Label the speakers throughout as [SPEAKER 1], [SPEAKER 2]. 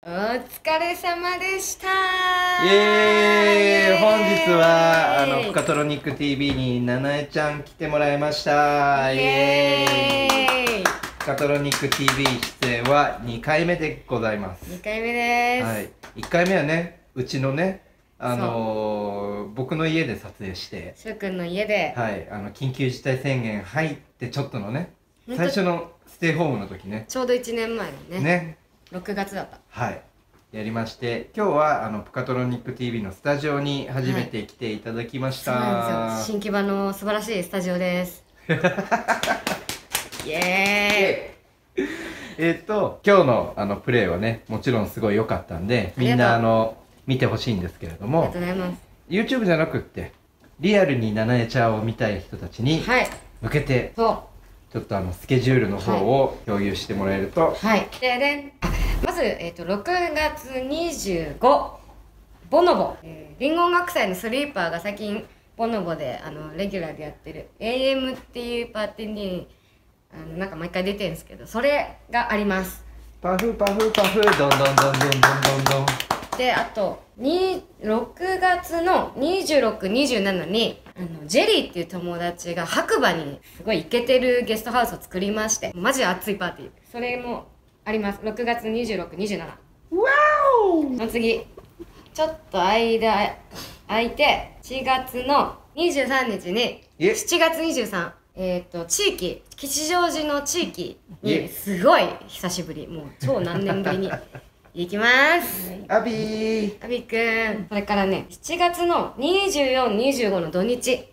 [SPEAKER 1] お疲れ様でした。
[SPEAKER 2] イエーイ。本日はあのプカトロニック TV にななえちゃん来てもらいました。
[SPEAKER 1] イエーイ。
[SPEAKER 2] プカトロニック TV 出演は2回目でございます。
[SPEAKER 1] 2回目です、
[SPEAKER 2] はい。1回目はねうちのねあのー僕の家で撮影して。
[SPEAKER 1] しゅうくんの家で、
[SPEAKER 2] はい。あの緊急事態宣言入ってちょっとのね最初のステイホームの時ね。
[SPEAKER 1] ちょうど1年前のね。
[SPEAKER 2] ね
[SPEAKER 1] 6月だった。
[SPEAKER 2] はい。やりまして今日はあのプカトロニック TV のスタジオに初めて来ていただきまし
[SPEAKER 1] そう
[SPEAKER 2] た、
[SPEAKER 1] なんですよ。新木場の素晴らしいスタジオです。イエ
[SPEAKER 2] えっと今日のあのプレーはねもちろんすごい良かったんでみんなあの見てほしいんですけれど
[SPEAKER 1] ーイありが
[SPEAKER 2] も
[SPEAKER 1] とうございます。
[SPEAKER 2] YouTube じゃなくってリアルにナナエちゃんを見たい人たちに
[SPEAKER 1] はい。
[SPEAKER 2] 向けて
[SPEAKER 1] そ
[SPEAKER 2] ちょっとあのスケジュールの方を共有してもらえると、
[SPEAKER 1] うはい。ででまず、えっと6月25ボノボ、えー、リンゴ音楽祭のスリーパーが最近ボノボであのレギュラーでやってる。AM っていうパーティーにあのなんか毎回出てるんですけどそれがあります。
[SPEAKER 2] パフパフパフ。どんどんどんどんどんどんどん
[SPEAKER 1] であとに6月の2627にあのジェリーっていう友達が白馬にすごいイケてるゲストハウスを作りましてマジ熱いパーティー。それもあります。6月2627
[SPEAKER 2] わ
[SPEAKER 1] の次ちょっと間空いて4月の23日に
[SPEAKER 2] え
[SPEAKER 1] 7月23えっ、と地域吉祥寺の地域
[SPEAKER 2] え
[SPEAKER 1] にすごい久しぶり。もう超何年ぶりに行きます。
[SPEAKER 2] ーアビー。
[SPEAKER 1] アビくん。それからね7月の2425の土日。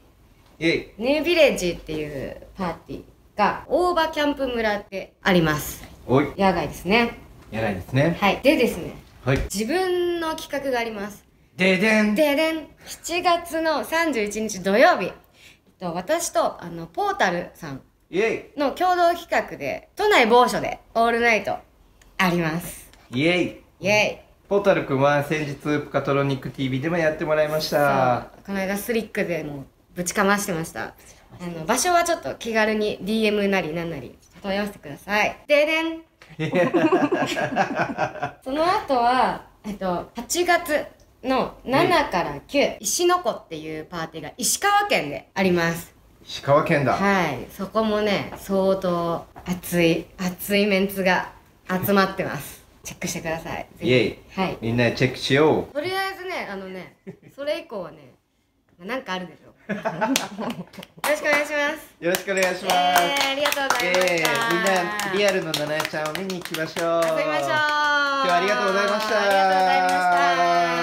[SPEAKER 2] イェイ。
[SPEAKER 1] ニュービレッジっていうパーティーが大場キャンプ村ってあります。
[SPEAKER 2] おい。
[SPEAKER 1] 野外ですね。
[SPEAKER 2] やらいですね。
[SPEAKER 1] はい。でですね。
[SPEAKER 2] はい。
[SPEAKER 1] 自分の企画があります。
[SPEAKER 2] ででん。
[SPEAKER 1] ででん。7月の31日土曜日。えっと私とあのポータルさん。の共同企画で都内某所でオールナイトあります
[SPEAKER 2] イェイ。
[SPEAKER 1] イエイ。
[SPEAKER 2] ポータル君は先日プカトロニック TV でもやってもらいました。
[SPEAKER 1] そう。この間スリックでもうぶちかましてました。あの場所はちょっと気軽に DM なりなんなり問い合わせてください。ででん。その後は、えっと、8月の7から9、石の子っていうパーティーが石川県であります。
[SPEAKER 2] 石川県だ。
[SPEAKER 1] はい。そこもね相当熱い熱いメンツが集まってますチェックしてください。
[SPEAKER 2] イェイ。
[SPEAKER 1] はい。
[SPEAKER 2] みんなでチェックしよ
[SPEAKER 1] とりあえずねあのねそれ以降はねなんかあるでしょ。よろしくお願いします。
[SPEAKER 2] うよろしくお願いします、
[SPEAKER 1] えー、ありがとうございま
[SPEAKER 2] え
[SPEAKER 1] した、
[SPEAKER 2] ーみんなリアルのナナエちゃんを見に行きましょう。
[SPEAKER 1] 遊びましょう。
[SPEAKER 2] 今日はありがとうございました。
[SPEAKER 1] ありがとうございました